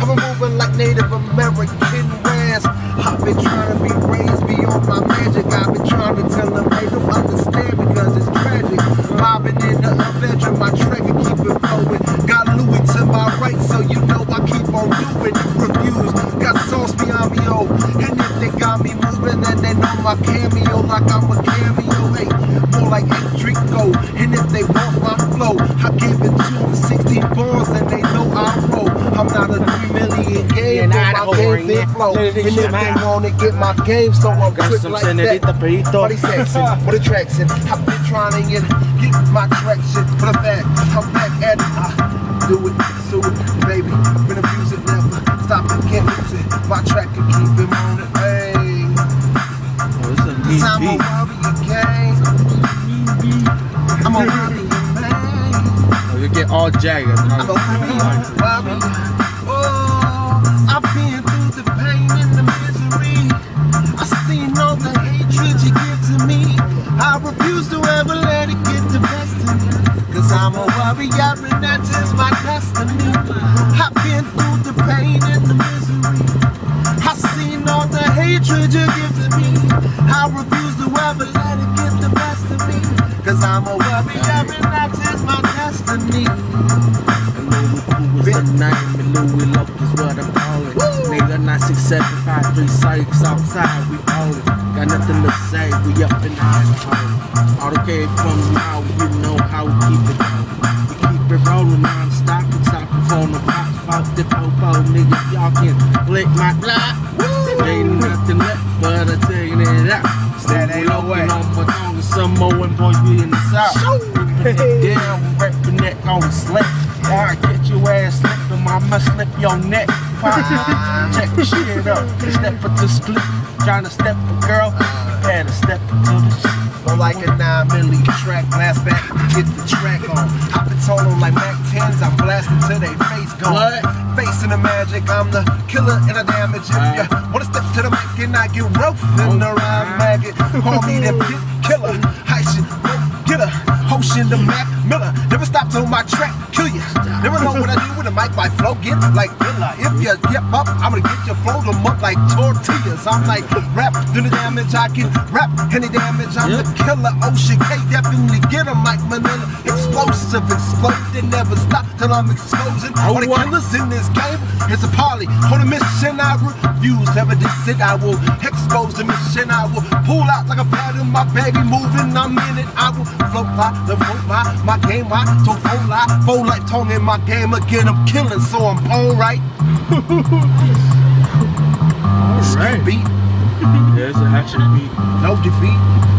I'm moving like Native American rants. I've been trying to be raised beyond my magic. I've been trying to tell them they don't understand because it's tragic. Mobbing in the Avenger, my track and keep it flowing. Got Louis to my right, so you know I keep on doing reviews. Got sauce beyond me, oh. And if they got me moving, then they know my cameo like I'm a cameo. Hey, more like Enrico. And if they want my flow, I give my game big flow. And if they wanna get my game, so I'm quick like that. What he sexy, what attraction. I've been trying to get, get my traction. But I'm back, I'm back at it. I do it, do it, baby. Been abuse it, never stop it, can't lose it. My track can keep it on it, hey. Oh, a Cause I'm a beat. warrior gang. I'm a warrior man. Oh, you get all jagged. I'm a warrior, warrior. I refuse to ever let it get the best of me. Cause I'm a warrior and that is my destiny. I've been through the pain and the misery. I've seen all the hatred you give to me. I refuse to ever let it get the best of me. Cause I'm a warrior and that is my destiny. The name, and Lui Lowc is what I'm calling. Nigga, 96753 Sykes outside, we own it. Got nothing to say, we up in the home. Came from now, you know how we keep it going. We keep it rolling non-stop, we stop the pop, pop the popo, niggas, y'all can lick my block. Ain't nothing left but a taking it out. My tongue, and some more and boys be in the south. Down, we reppin' that on the slip. I get your ass slipping, I'ma slip your neck. Check the shit up, step into split. Tryna step a girl, uh. better step into the shit. More like a 9 milli track, blast back, get the track on. I've been told them like Mac 10s, I'm blasting till they face gone. What? Facing the magic, I'm the killer and I damage. If ya wanna step to the mic and I get rough in the rhyme maggot. Call me the pit killer, should get a Ocean the Mac Miller. Never stop till my track kill you. Never know what I do with a mic, my flow get like Villa. If you get up, I'm gonna get your flow them up like tortillas. I'm like rap, do the damage, I can rap any damage. I'm the killer, oh Ocean K, definitely get 'em like Manila. Explosive, explode, never stop till I'm exposing. All the killers in this game, it's a party. On a mission, I refuse, never dissent. I will expose the mission, I will pull out like a in my baggy moving. I'm in it, I will float by the float by my game, so full life, full life tongue in my game again. I'm killing, so I'm alright. Alright. Beat, There's an action beat. no defeat. To